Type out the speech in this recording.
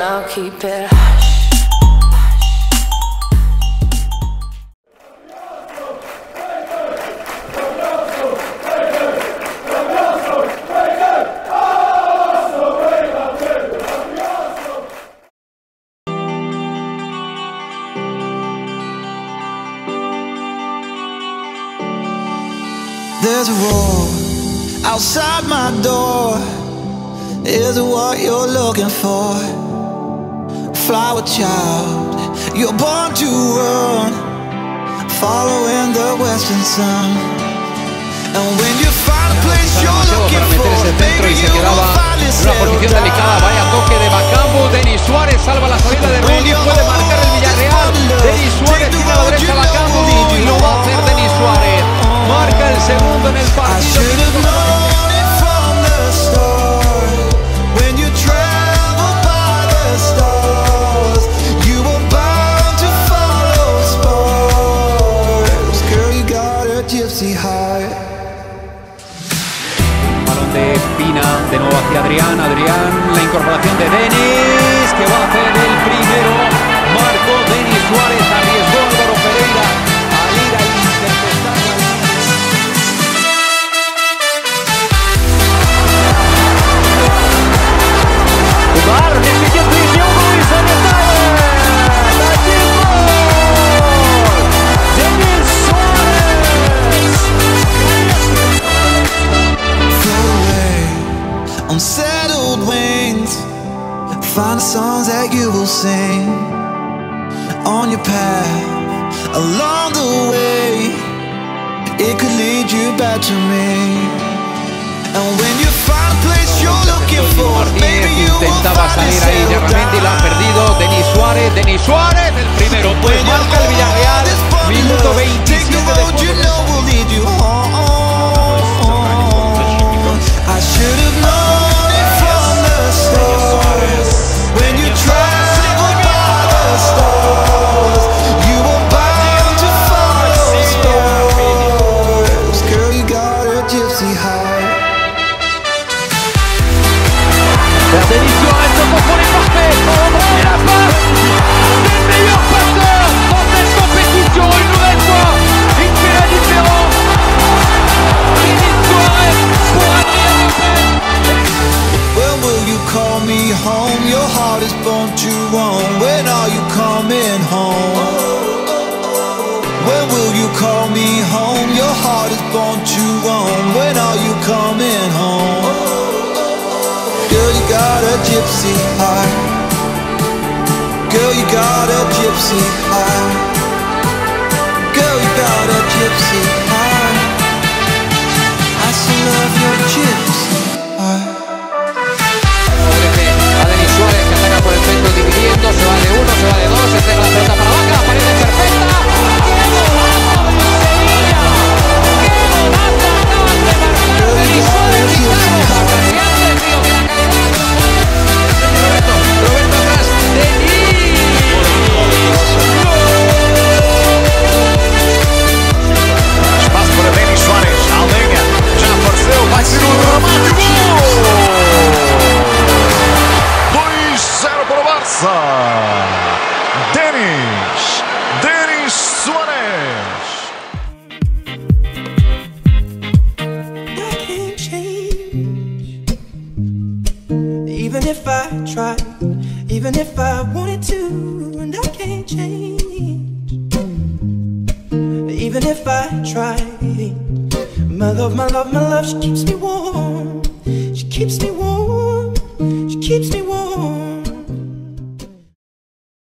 and I'll keep it. There's a war outside my door. Is it what you're looking for? Flower child, you're born to run, following the western sun. And when you find a place you're looking for, baby, you will delicada. Vaya toque de Bacambu. Denis Suárez salva la salida de Reni. Puede marcar el Villarreal. Denis Suárez tiene a la derecha Bacambu. Y lo va a hacer Denis Suárez. Marca el segundo en el partido. De nuevo hacia Adrián, Adrián, la incorporación de Denis, que va a hacer el primero, settled wings. Find the songs that you will sing on your path along the way. It could lead you back to me. And when you find a place you're looking for, Martínez maybe you will intentaba salir ahí repente y la ha perdido Denis Suárez, Denis Suárez, gypsy heart. Vers Denis Suárez, tocó por Mbappé, et la passe C'est meilleur passeur dans cette compétition, une nouvelle fois, il fait la différence Denis Suárez pour Adrien Lopez When will you call me home? Your heart is born to roam. When are you coming home? When will you call me home? Your heart is born to roam. When are you coming home? Girl, you got a gypsy heart. Girl, you got a gypsy heart. Para. Denis, Denis change. Even if I tried, even if I wanted to, and I can't change. Even if I tried, my love, my love, my love, she keeps me warm. She keeps me warm. She keeps me warm.